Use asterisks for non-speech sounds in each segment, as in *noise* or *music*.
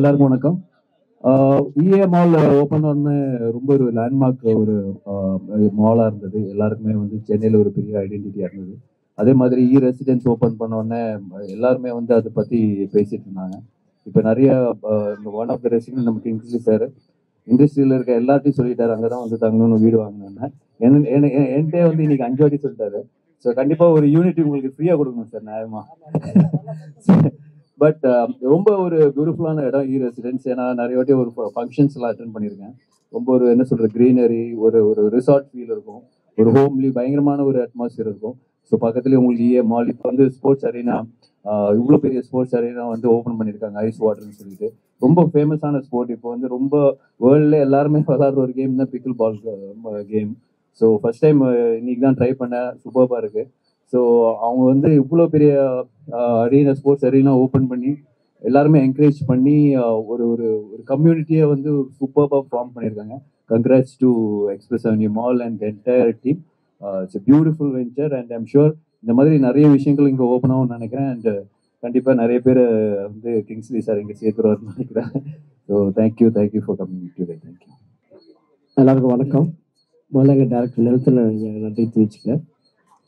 எல்லாருக்கும் வணக்கம். இஏ mall open பண்ண ரொம்ப ஒரு லேண்ட்மார்க் ஒரு மாலா இருந்தது. எல்லாருக்குமே வந்து சென்னையில ஒரு பெரிய ஐடென்டிட்டியா இருந்தது. அதே மாதிரி இ ரெசிடென்ஸ் ஓப்பன் பண்ண உடனே எல்லாருமே வந்து அதை பத்தி பேசிட்டு இருந்தாங்க. இப்போ நிறைய ஒன் ஆஃப் த ரெசிடென்ட் நமக்கு கிங்ஸ்லி சார் இண்டஸ்ட்ரியில் இருக்க எல்லாத்தையும் சொல்லிட்டாரு. அங்கே தான் வந்து தங்கணும்னு வீடு வாங்கினேன் என்ன வந்து இன்னைக்கு அஞ்சு வாட்டி சொல்லிட்டாரு. ஸோ கண்டிப்பா ஒரு யூனிட் உங்களுக்கு ஃப்ரீயா கொடுக்கணும் சார் நியாயமா? பட் um, ரொம்ப ஒரு பியூட்டிஃபுல்லான இடம் e இ ரெசிடென்ஸ் ஏன்னா நிறைய வாட்டி ஒரு ஃபங்க்ஷன்ஸ் எல்லாம் அட்டன் பண்ணியிருக்கேன். ரொம்ப ஒரு என்ன சொல்ற கிரீனரி ஒரு ஒரு ரிசார்ட் ஃபீல் இருக்கும். ஒரு ஹோம்லி பயங்கரமான ஒரு அட்மாஸ்பியர் இருக்கும். ஸோ பக்கத்துலேயே உங்களுக்கு ஏ மால் இப்போ வந்து ஸ்போர்ட்ஸ் அரீனா இவ்வளோ பெரிய ஸ்போர்ட்ஸ் அரீனா வந்து ஓப்பன் பண்ணியிருக்காங்க ஐஸ் வாட்டர்னு சொல்லிட்டு. ரொம்ப ஃபேமஸான ஸ்போர்ட் இப்போ வந்து ரொம்ப வேர்ல்ட்ல எல்லாருமே *laughs* விளாடுற ஒரு கேம் தான் pickle ball game so first time இன்னைக்கு தான் ட்ரை பண்ணேன். சூப்பராக இருக்குது ஸோ அவங்க வந்து இவ்வளோ பெரிய அரீனா ஸ்போர்ட்ஸ் அரீனா ஓப்பன் பண்ணி எல்லாருமே என்கரேஜ் பண்ணி ஒரு ஒரு ஒரு கம்யூனிட்டியை வந்து சூப்பராக ஃபார்ம் பண்ணியிருக்காங்க. Congrats to Express Avenue mall and entire team it's beautiful venture and I'm sure இந்த மாதிரி நிறைய விஷயங்கள் இங்கே ஓப்பன் ஆகும்னு நினைக்கிறேன். அண்ட் கண்டிப்பாக நிறைய பேர் வந்து கிங்ஸ்லி சார் இங்கே சேர்த்துருவாருன்னு நினைக்கிறேன். So thank you thank you for coming today thank you எல்லாருக்கும் வணக்கம். முதல்ல எங்கள் டேரக்டர் நிலத்தில் நன்றி தெரிவிச்சுக்கிறேன்.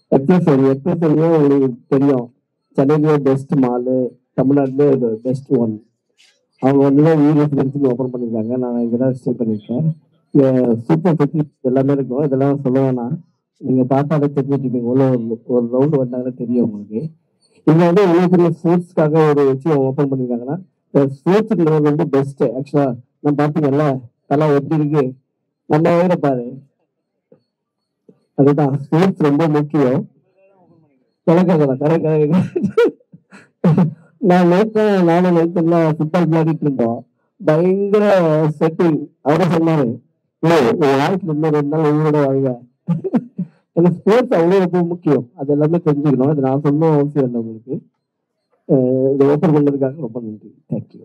எக்ஸ்பிரஸ் எக்ஸ்பிரஸ் உங்களுக்கு தெரியும். சென்னையிலேயே பெஸ்ட் மாலு தமிழ்நாட்டிலே பெஸ்ட் ஒன் அவங்க வந்து வீ ரெசிடென்சி ஓப்பன் பண்ணியிருக்காங்க. நான் இங்கே தான் ஸ்டே பண்ணியிருக்கேன் சூப்பர் ஃபெசிலிட்டிஸ் எல்லாமே இருக்கும். இதெல்லாம் சொல்ல வேணாம். நீங்கள் பார்த்தாலே தெரிஞ்சுட்டு உள்ள ஒரு- ஒரு ரவுண்டு வந்தாங்கன்னா தெரியும் உங்களுக்கு. இங்கே வந்து இவ்வளோ பெரிய ஸ்போர்ட்ஸ்க்காக ஒரு வச்சு ஓப்பன் பண்ணியிருக்காங்கன்னா ஸ்போர்ட்ஸ் வந்து பெஸ்ட்டு ஆக்சுவலாக நான் பார்த்தீங்கல்ல தலை எப்படி இருக்கு? நம்ம பாரு. அதுதான் ஸ்போர்ட்ஸ் ரொம்ப முக்கியம். கலக்கல கரை கரை நான் நேற்று நானும் நேற்றுலாம் ஃபுட்பால் விளையாடிட்டு இருந்தோம். பயங்கர செட்டிங் அவரே சொன்னாரு "ஏய், உன் வாழ்க்கையில் இன்னும் ரெண்டு நாள் உங்களோட வாழ்க. ஏன்னா ஸ்போர்ட்ஸ் அவ்வளோ ரொம்ப முக்கியம். அது எல்லாமே தெரிஞ்சுக்கணும். அது நான் சொன்ன அவசியம் இல்லை உங்களுக்கு. இதை ஓப்பன் பண்ணதுக்காக ரொம்ப நன்றி. தேங்க்யூ